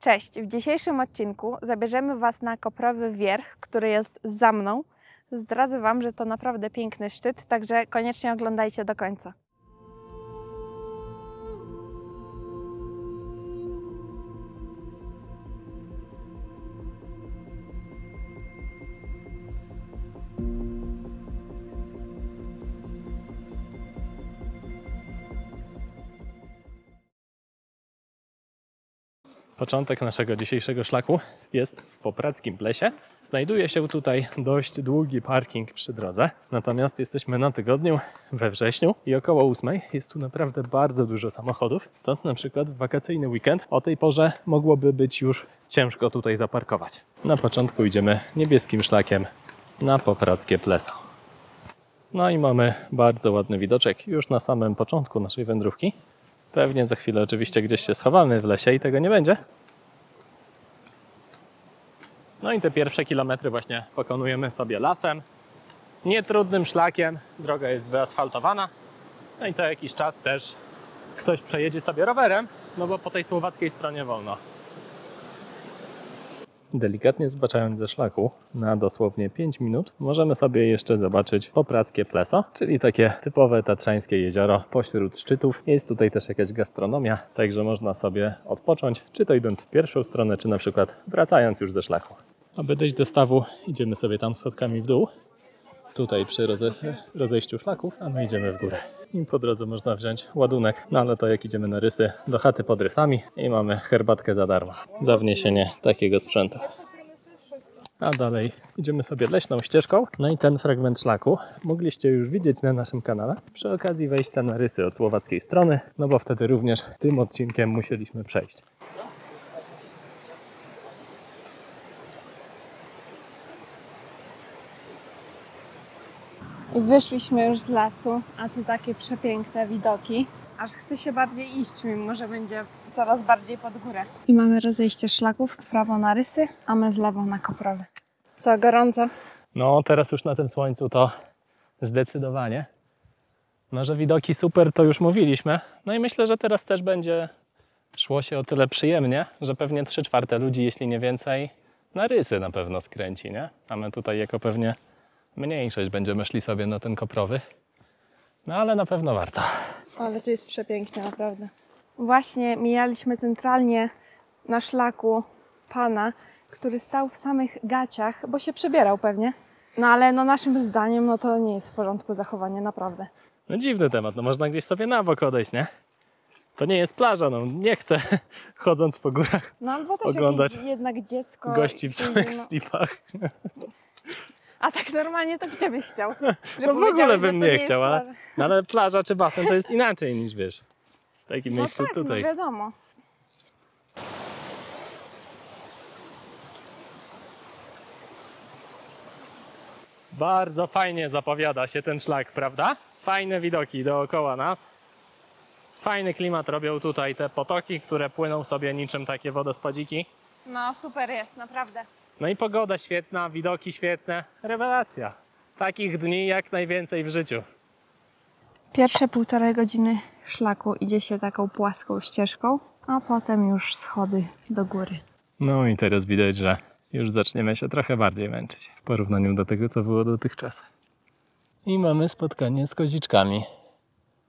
Cześć! W dzisiejszym odcinku zabierzemy Was na Koprowy Wierch, który jest za mną. Zdradzę Wam, że to naprawdę piękny szczyt, także koniecznie oglądajcie do końca. Początek naszego dzisiejszego szlaku jest w Poprackim Plesie. Znajduje się tutaj dość długi parking przy drodze, natomiast jesteśmy na tygodniu we wrześniu i około 8 jest tu naprawdę bardzo dużo samochodów. Stąd na przykład w wakacyjny weekend o tej porze mogłoby być już ciężko tutaj zaparkować. Na początku idziemy niebieskim szlakiem na Poprackie Pleso. No i mamy bardzo ładny widoczek już na samym początku naszej wędrówki. Pewnie za chwilę oczywiście gdzieś się schowamy w lesie i tego nie będzie. No i te pierwsze kilometry właśnie pokonujemy sobie lasem. Nietrudnym szlakiem, droga jest wyasfaltowana. No i co jakiś czas też ktoś przejedzie sobie rowerem, no bo po tej słowackiej stronie wolno. Delikatnie zbaczając ze szlaku na dosłownie 5 minut, możemy sobie jeszcze zobaczyć Poprackie Pleso, czyli takie typowe tatrzańskie jezioro pośród szczytów. Jest tutaj też jakaś gastronomia, także można sobie odpocząć, czy to idąc w pierwszą stronę, czy na przykład wracając już ze szlaku. Aby dojść do stawu, idziemy sobie tam schodkami w dół, tutaj przy roze rozejściu szlaków, a my idziemy w górę. I po drodze można wziąć ładunek, no ale to jak idziemy na rysy, do chaty pod rysami i mamy herbatkę za darmo za wniesienie takiego sprzętu. A dalej idziemy sobie leśną ścieżką. No i ten fragment szlaku mogliście już widzieć na naszym kanale. Przy okazji wejścia na rysy od słowackiej strony, no bo wtedy również tym odcinkiem musieliśmy przejść. Wyszliśmy już z lasu, a tu takie przepiękne widoki. Aż chce się bardziej iść, mimo że będzie coraz bardziej pod górę. I mamy rozejście szlaków w prawo na rysy, a my w lewo na koprowy. Co, gorąco? No, teraz już na tym słońcu to zdecydowanie. No, że widoki super, to już mówiliśmy. No i myślę, że teraz też będzie szło się o tyle przyjemnie, że pewnie 3 czwarte ludzi, jeśli nie więcej, na rysy na pewno skręci, nie? A my tutaj jako pewnie mniejszość będziemy szli sobie na ten koprowy. No ale na pewno warto. Ale to jest przepięknie, naprawdę. Właśnie mijaliśmy centralnie na szlaku pana, który stał w samych gaciach, bo się przebierał pewnie. No ale no naszym zdaniem no to nie jest w porządku zachowanie, naprawdę. No dziwny temat, no można gdzieś sobie na bok odejść, nie? To nie jest plaża, no nie chcę chodząc po górach No albo też Oglądać jakieś jednak dziecko. gości w samych no. slipach. A tak normalnie to gdzie byś chciał? Że No w ogóle bym nie jest chciał, ale, plaża. no ale plaża czy basen to jest inaczej niż wiesz. W takim No miejscu tak, tutaj. no wiadomo. Bardzo fajnie zapowiada się ten szlak, prawda? Fajne widoki dookoła nas. Fajny klimat robią tutaj te potoki, które płyną sobie niczym takie wodospadziki. No super jest, naprawdę. No i pogoda świetna, widoki świetne. Rewelacja. Takich dni jak najwięcej w życiu. Pierwsze półtorej godziny szlaku idzie się taką płaską ścieżką, a potem już schody do góry. No i teraz widać, że już zaczniemy się trochę bardziej męczyć w porównaniu do tego, co było dotychczas. I mamy spotkanie z koziczkami.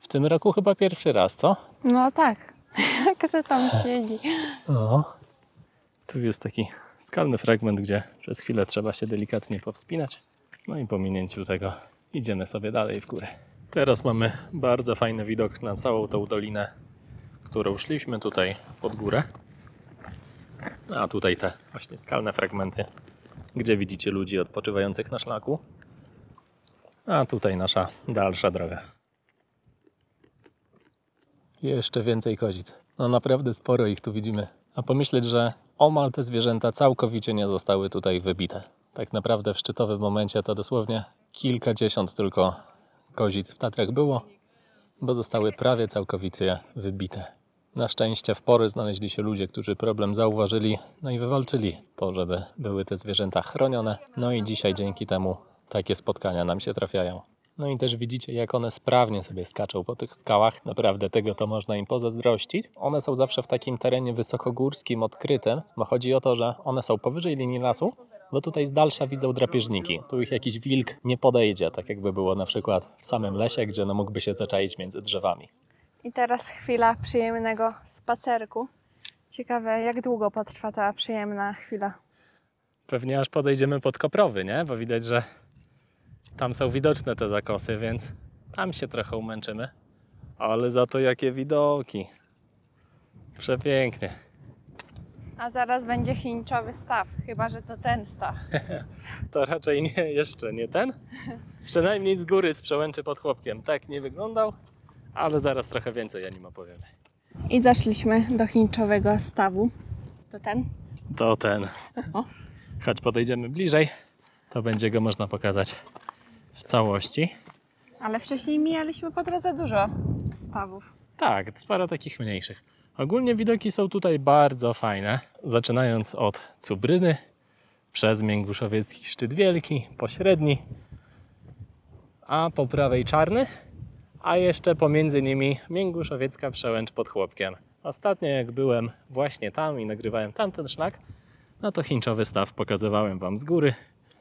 W tym roku chyba pierwszy raz, co? No tak, jak se tam siedzi. O. Tu jest taki skalny fragment, gdzie przez chwilę trzeba się delikatnie powspinać. No i po minięciu tego idziemy sobie dalej w górę. Teraz mamy bardzo fajny widok na całą tą dolinę, którą szliśmy tutaj pod górę. A tutaj te właśnie skalne fragmenty, gdzie widzicie ludzi odpoczywających na szlaku. A tutaj nasza dalsza droga. Jeszcze więcej kozic. No naprawdę sporo ich tu widzimy. A pomyśleć, że omal te zwierzęta całkowicie nie zostały tutaj wybite. Tak naprawdę w szczytowym momencie to dosłownie kilkadziesiąt tylko kozic w Tatrach było, bo zostały prawie całkowicie wybite. Na szczęście w pory znaleźli się ludzie, którzy problem zauważyli, no i wywalczyli to, żeby były te zwierzęta chronione. No i dzisiaj dzięki temu takie spotkania nam się trafiają. No i też widzicie, jak one sprawnie sobie skaczą po tych skałach. Naprawdę tego to można im pozazdrościć. One są zawsze w takim terenie wysokogórskim, odkrytym, bo chodzi o to, że one są powyżej linii lasu, bo tutaj z dalsza widzą drapieżniki. Tu ich jakiś wilk nie podejdzie, tak jakby było na przykład w samym lesie, gdzie no mógłby się zaczaić między drzewami. I teraz chwila przyjemnego spacerku. Ciekawe, jak długo potrwa ta przyjemna chwila. Pewnie aż podejdziemy pod Koprowy, nie? Bo widać, że tam są widoczne te zakosy, więc tam się trochę umęczymy. Ale za to jakie widoki. Przepięknie. A zaraz będzie chińczowy staw, chyba że to ten staw. To raczej nie, jeszcze nie ten. Przynajmniej z góry z przełęczy pod chłopkiem. Tak nie wyglądał, ale zaraz trochę więcej o nim opowiemy. I zaszliśmy do chińczowego stawu. To ten? To ten. O. Choć podejdziemy bliżej, to będzie go można pokazać w całości. Ale wcześniej mijaliśmy po drodze dużo stawów. Tak, sporo takich mniejszych. Ogólnie widoki są tutaj bardzo fajne. Zaczynając od Cubryny, przez Mięguszowiecki Szczyt Wielki, pośredni, a po prawej Czarny, a jeszcze pomiędzy nimi Mięguszowiecka Przełęcz pod Chłopkiem. Ostatnio jak byłem właśnie tam i nagrywałem tamten szlak, no to chińczowy staw pokazywałem Wam z góry.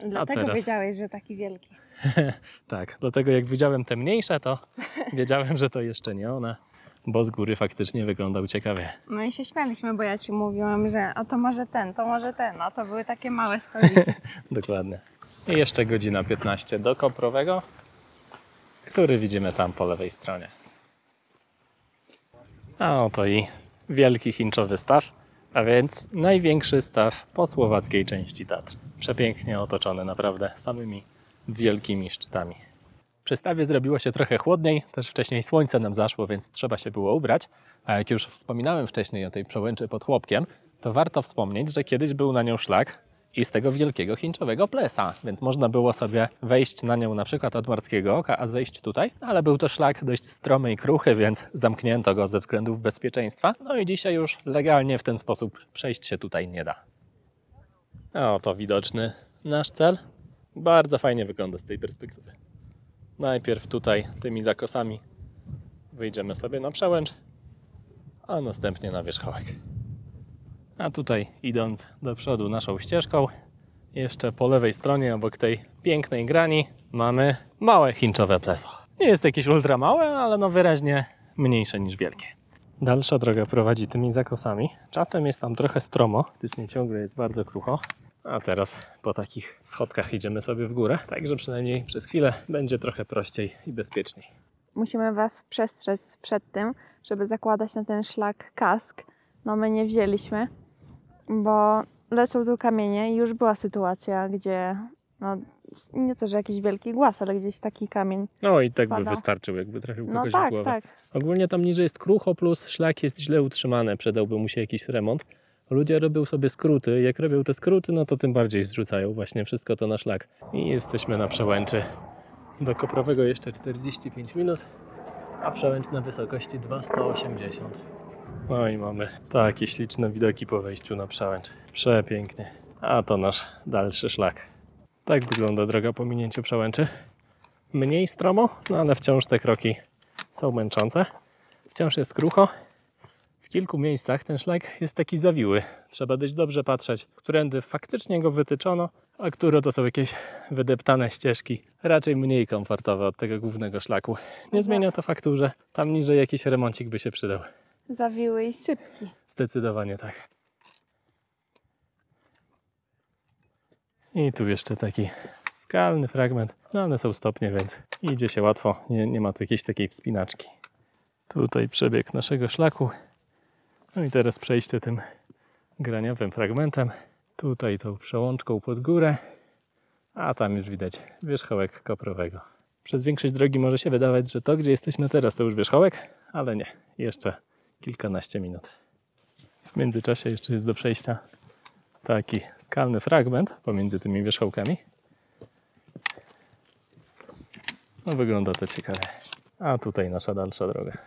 Dlatego teraz? wiedziałeś, że taki wielki. Tak, dlatego jak widziałem te mniejsze, to wiedziałem, że to jeszcze nie one, bo z góry faktycznie wyglądał ciekawie. No i się śmialiśmy, bo ja ci mówiłam, że a to może ten, to może ten, a to były takie małe stoliki. Dokładnie. I jeszcze godzina 15 do Koprowego, który widzimy tam po lewej stronie. A oto i wielki chińczowy staw, a więc największy staw po słowackiej części Tatr. Przepięknie otoczony naprawdę samymi wielkimi szczytami. Przy stawie zrobiło się trochę chłodniej, też wcześniej słońce nam zaszło, więc trzeba się było ubrać. A jak już wspominałem wcześniej o tej przełęczy pod Chłopkiem, to warto wspomnieć, że kiedyś był na nią szlak i z tego wielkiego chińczowego plesa, więc można było sobie wejść na nią na przykład od Morskiego Oka, a zejść tutaj, ale był to szlak dość stromy i kruchy, więc zamknięto go ze względów bezpieczeństwa. No i dzisiaj już legalnie w ten sposób przejść się tutaj nie da. Oto widoczny nasz cel. Bardzo fajnie wygląda z tej perspektywy. Najpierw tutaj tymi zakosami wyjdziemy sobie na przełęcz, a następnie na wierzchołek. A tutaj idąc do przodu naszą ścieżką, jeszcze po lewej stronie obok tej pięknej grani mamy małe chińczowe pleso. Nie jest jakieś ultra małe, ale no wyraźnie mniejsze niż wielkie. Dalsza droga prowadzi tymi zakosami. Czasem jest tam trochę stromo, faktycznie ciągle jest bardzo krucho. A teraz po takich schodkach idziemy sobie w górę, także przynajmniej przez chwilę będzie trochę prościej i bezpieczniej. Musimy Was przestrzec przed tym, żeby zakładać na ten szlak kask. No my nie wzięliśmy, bo lecą tu kamienie i już była sytuacja, gdzie no, nie to, że jakiś wielki głaz, ale gdzieś taki kamień. No i tak by Spada. wystarczył, jakby trafił No kogoś w tak, głowę. tak. Ogólnie tam niżej jest krucho, plus szlak jest źle utrzymany, przydałby mu się jakiś remont. Ludzie robią sobie skróty, jak robią te skróty, no to tym bardziej zrzucają właśnie wszystko to na szlak. I jesteśmy na przełęczy. Do Koprowego jeszcze 45 minut, a przełęcz na wysokości 280. No i mamy takie śliczne widoki po wejściu na przełęcz. Przepięknie. A to nasz dalszy szlak. Tak wygląda droga po minięciu przełęczy. Mniej stromo, no ale wciąż te kroki są męczące. Wciąż jest krucho. W kilku miejscach ten szlak jest taki zawiły. Trzeba dość dobrze patrzeć, którędy faktycznie go wytyczono, a które to są jakieś wydeptane ścieżki, raczej mniej komfortowe od tego głównego szlaku. Nie zmienia to faktu, że tam niżej jakiś remoncik by się przydał. Zawiły i sypki. Zdecydowanie tak. I tu jeszcze taki skalny fragment, no ale są stopnie, więc idzie się łatwo, nie, nie ma tu jakiejś takiej wspinaczki. Tutaj przebieg naszego szlaku. No i teraz przejście tym graniowym fragmentem. Tutaj tą przełączką pod górę, a tam już widać wierzchołek koprowego. Przez większość drogi może się wydawać, że to, gdzie jesteśmy teraz, to już wierzchołek, ale nie, jeszcze kilkanaście minut. W międzyczasie jeszcze jest do przejścia taki skalny fragment pomiędzy tymi wierzchołkami. No wygląda to ciekawie. A tutaj nasza dalsza droga.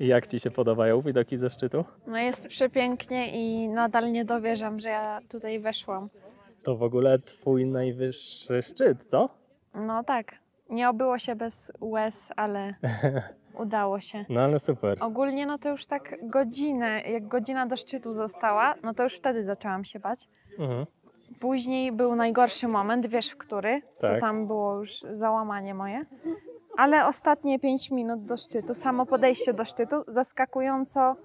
I jak Ci się podobają widoki ze szczytu? No jest przepięknie i nadal nie dowierzam, że ja tutaj weszłam. To w ogóle Twój najwyższy szczyt, co? No tak, nie obyło się bez łez, ale udało się. No ale super. Ogólnie no to już tak godzinę, jak godzina do szczytu została, no to już wtedy zaczęłam się bać. Mhm. Później był najgorszy moment, wiesz w który? Tak. To tam było już załamanie moje. Ale ostatnie 5 minut do szczytu, samo podejście do szczytu, zaskakująco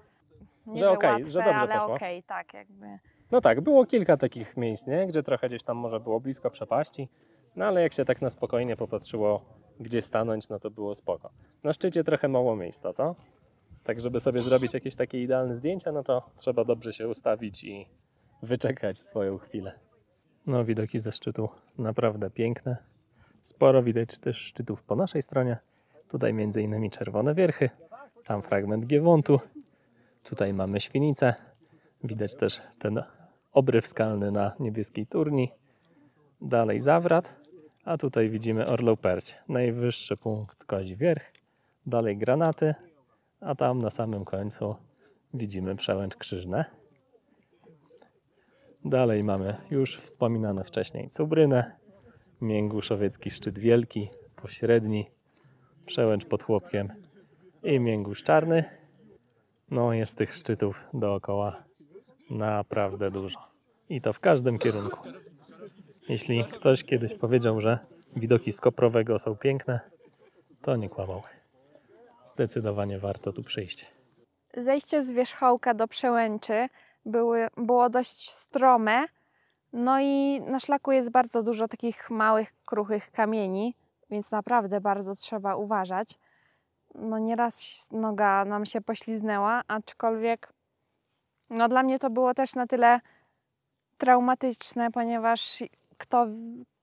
nie, Że okej, łatwe, że dobrze ale poszło. okej, tak jakby. No tak, było kilka takich miejsc, nie? gdzie trochę gdzieś tam może było blisko przepaści, no ale jak się tak na spokojnie popatrzyło, gdzie stanąć, no to było spoko. Na szczycie trochę mało miejsca, co? Tak, żeby sobie zrobić jakieś takie idealne zdjęcia, no to trzeba dobrze się ustawić i wyczekać swoją chwilę. No, widoki ze szczytu naprawdę piękne. Sporo widać też szczytów po naszej stronie. Tutaj między innymi Czerwone Wierchy, tam fragment Giewontu, tutaj mamy Świnicę. Widać też ten obryw skalny na niebieskiej turni. Dalej Zawrat, a tutaj widzimy Orlą najwyższy punkt Kozi Wierch. Dalej Granaty, a tam na samym końcu widzimy Przełęcz Krzyżne. Dalej mamy już wspominane wcześniej Cubrynę, Mięguszowiecki Szczyt Wielki, Pośredni, Przełęcz pod Chłopkiem i Mięgusz Czarny. No jest tych szczytów dookoła naprawdę dużo. I to w każdym kierunku. Jeśli ktoś kiedyś powiedział, że widoki z Koprowego są piękne, to nie kłamał. Zdecydowanie warto tu przyjść. Zejście z wierzchołka do przełęczy były, było dość strome. No i na szlaku jest bardzo dużo takich małych, kruchych kamieni, więc naprawdę bardzo trzeba uważać. No nieraz noga nam się pośliznęła, aczkolwiek no dla mnie to było też na tyle traumatyczne, ponieważ kto,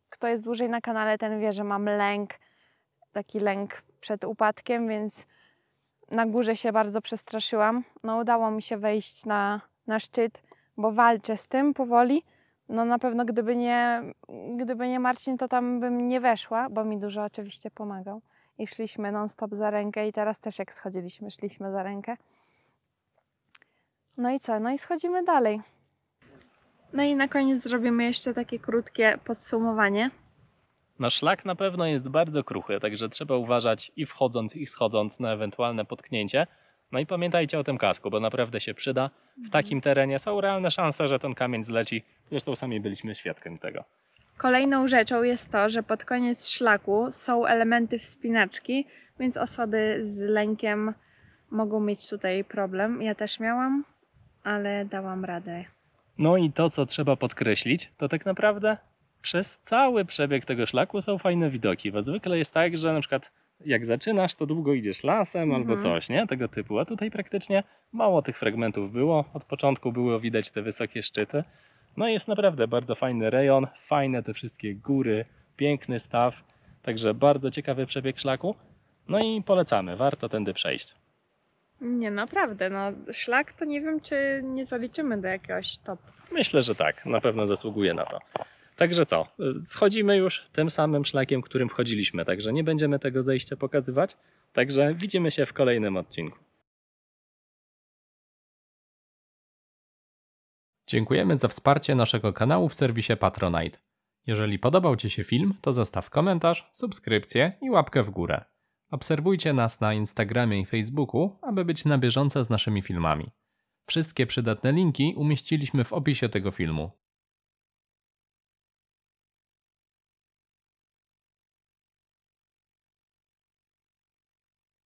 kto jest dłużej na kanale, ten wie, że mam lęk, taki lęk przed upadkiem, więc na górze się bardzo przestraszyłam. No udało mi się wejść na, na szczyt, bo walczę z tym powoli. No na pewno gdyby nie, gdyby nie Marcin, to tam bym nie weszła, bo mi dużo oczywiście pomagał. I szliśmy non-stop za rękę i teraz też jak schodziliśmy, szliśmy za rękę. No i co? No i schodzimy dalej. No i na koniec zrobimy jeszcze takie krótkie podsumowanie. No szlak na pewno jest bardzo kruchy, także trzeba uważać i wchodząc i schodząc na ewentualne potknięcie. No i pamiętajcie o tym kasku, bo naprawdę się przyda. W takim terenie są realne szanse, że ten kamień zleci. Zresztą sami byliśmy świadkiem tego. Kolejną rzeczą jest to, że pod koniec szlaku są elementy wspinaczki, więc osoby z lękiem mogą mieć tutaj problem. Ja też miałam, ale dałam radę. No i to, co trzeba podkreślić, to tak naprawdę przez cały przebieg tego szlaku są fajne widoki, bo zwykle jest tak, że na przykład jak zaczynasz, to długo idziesz lasem albo Mhm. coś, nie? Tego typu. A tutaj praktycznie mało tych fragmentów było. Od początku było widać te wysokie szczyty. No i jest naprawdę bardzo fajny rejon, fajne te wszystkie góry, piękny staw, także bardzo ciekawy przebieg szlaku. No i polecamy, warto tędy przejść. Nie, naprawdę, no szlak to nie wiem, czy nie zaliczymy do jakiegoś top. Myślę, że tak, na pewno zasługuje na to. Także co, schodzimy już tym samym szlakiem, którym wchodziliśmy, także nie będziemy tego zejścia pokazywać. Także widzimy się w kolejnym odcinku. Dziękujemy za wsparcie naszego kanału w serwisie Patronite. Jeżeli podobał Ci się film, to zostaw komentarz, subskrypcję i łapkę w górę. Obserwujcie nas na Instagramie i Facebooku, aby być na bieżąco z naszymi filmami. Wszystkie przydatne linki umieściliśmy w opisie tego filmu.